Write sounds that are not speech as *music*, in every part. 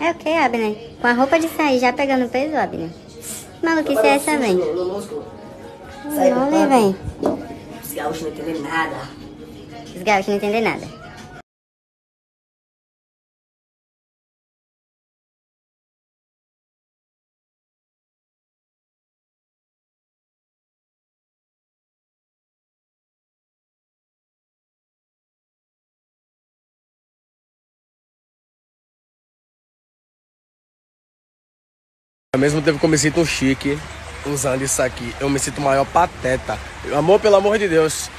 É o que, Abner? Com a roupa de sair já pegando peso, Abner? Maluquice é essa, vem? Não, vem. Os gaúchos não entendem nada. Os gaúchos não entendem nada. Ao mesmo tempo que eu me sinto chique usando isso aqui, eu me sinto maior pateta. Amor, pelo amor de Deus,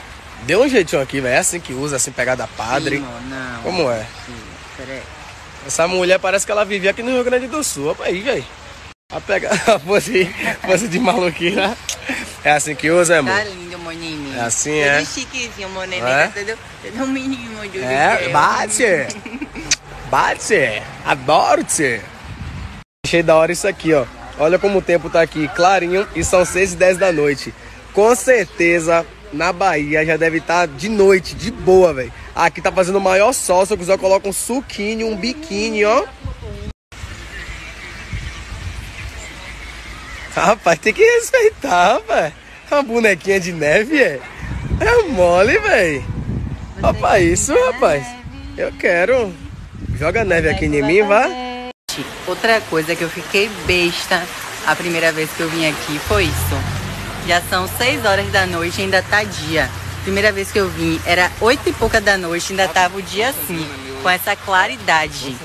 dê um jeitinho aqui, velho. É assim que usa, assim, pegada padre. Não. Como é? Peraí. Essa mulher parece que ela vivia aqui no Rio Grande do Sul. Olha aí, velho. A pega *laughs* a pose, pose de maluquinha. É assim que usa, amor? Tá lindo, moninho. É assim, é? Tudo chiquezinho, moninho. É? Tudo um mínimo de É, bate! Bate! *laughs* Adoro-te! Achei da hora isso aqui, ó. Olha como o tempo tá aqui, clarinho, e são 6 e 10 da noite. Com certeza, na Bahia já deve estar de noite, de boa, velho. Aqui tá fazendo o maior sol, se eu quiser eu coloco um suquinho, um biquíni, ó. Rapaz, tem que respeitar, rapaz. Uma bonequinha de neve, é? É mole, velho. Rapaz, isso, rapaz. Eu quero. Joga neve aqui em mim, vá. Outra coisa que eu fiquei besta a primeira vez que eu vim aqui foi isso. Já são 6 horas da noite e ainda tá dia. Primeira vez que eu vim era 8 e pouca da noite, ainda tava o dia assim, com essa claridade.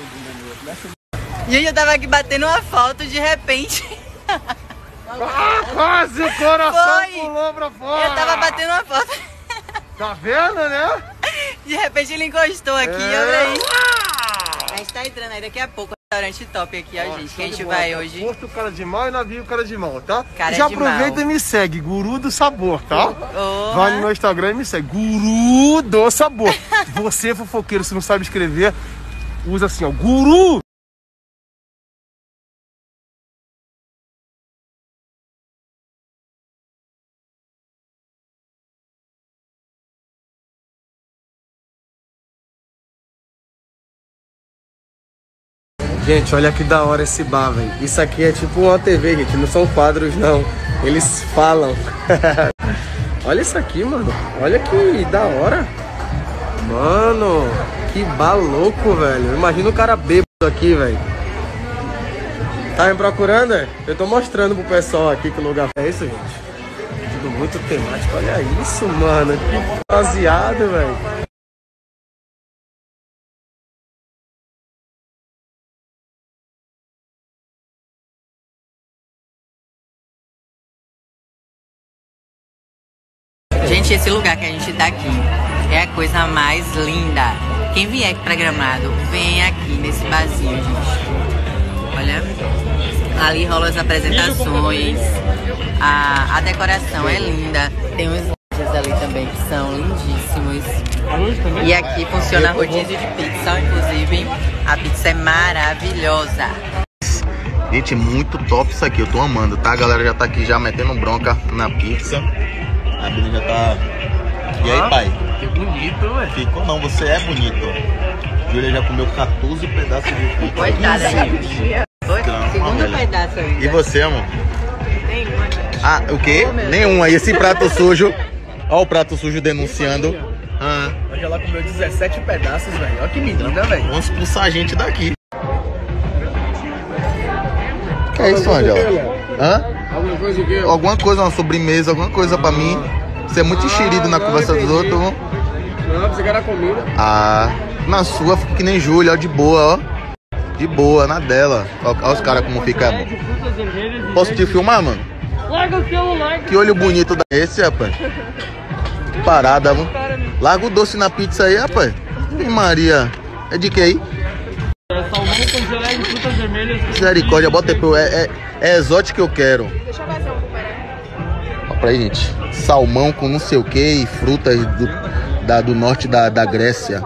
Gente, eu tava aqui batendo uma foto de repente. Quase o coração Foi. pulou pra fora. Eu tava batendo uma foto. Tá vendo, né? De repente ele encostou aqui, É. olha aí. A gente tá entrando aí daqui a pouco. Restaurante top aqui, ó, gente. Que a gente vai hoje. Posto cara de mal e navio cara de mal, tá? Cara Já de aproveita mal. e me segue, Guru do Sabor, tá? Ô, Vai no meu Instagram e me segue, Guru do Sabor. *laughs* Você, fofoqueiro, se não sabe escrever, usa assim, ó, Guru. Gente, olha que da hora esse bar, velho. Isso aqui é tipo uma TV, gente. Não são quadros, não. Eles falam. *laughs* olha isso aqui, mano. Olha que da hora. Mano, que bar louco, velho. Imagina o cara bêbado aqui, velho. Tá me procurando? Eu tô mostrando pro pessoal aqui que lugar é isso, gente. Tudo muito temático. Olha isso, mano. Que baseado, velho. Gente, esse lugar que a gente tá aqui é a coisa mais linda. Quem vier aqui pra Gramado, vem aqui nesse barzinho, gente. Olha, ali rolam as apresentações, a, a decoração é linda. Tem uns lojas ali também que são lindíssimos. E aqui funciona rodízio de pizza, inclusive. A pizza é maravilhosa. Gente, muito top isso aqui, eu tô amando, tá? A galera já tá aqui já metendo bronca na pizza. A já tá. E aí, pai? Que bonito, velho. Ficou não, você é bonito. Júlia já comeu 14 pedaços de pizza. Coitada. Oi? Então, Segundo velho. pedaço ainda. E você, amor? Nenhuma. Ah, o quê? Nenhum. Aí esse prato sujo. Ó o prato sujo denunciando. Ah, Hoje ela comeu 17 pedaços, velho. Olha que menina, velho. vamos expulsar a gente daqui. Que é isso, Angela? Hã? Alguma coisa o quê? Alguma coisa, uma sobremesa, alguma coisa pra mim. Você é muito enxerido na não, conversa dos outros. Não, você quer a comida. Ah, na sua fica que nem Júlia, ó, de boa, ó. De boa, na dela. Ó, ó os caras como fica. Posso te filmar, mano? Larga o celular. Que olho bonito da esse, rapaz. Que Parada, mano. Larga o doce na pizza aí, rapaz. Ih, Maria. É de que aí? É salmão com geleia de frutas vermelhas. Misericórdia, bota aí, pô. É, é, é exótico que eu quero. Ó, pra aí, gente. Salmão com não sei o que e frutas do, da, do norte da, da Grécia.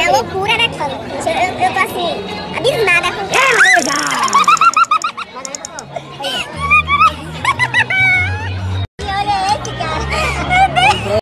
É loucura, né? Eu, eu, eu tô assim, abismada com. É, legal! *laughs*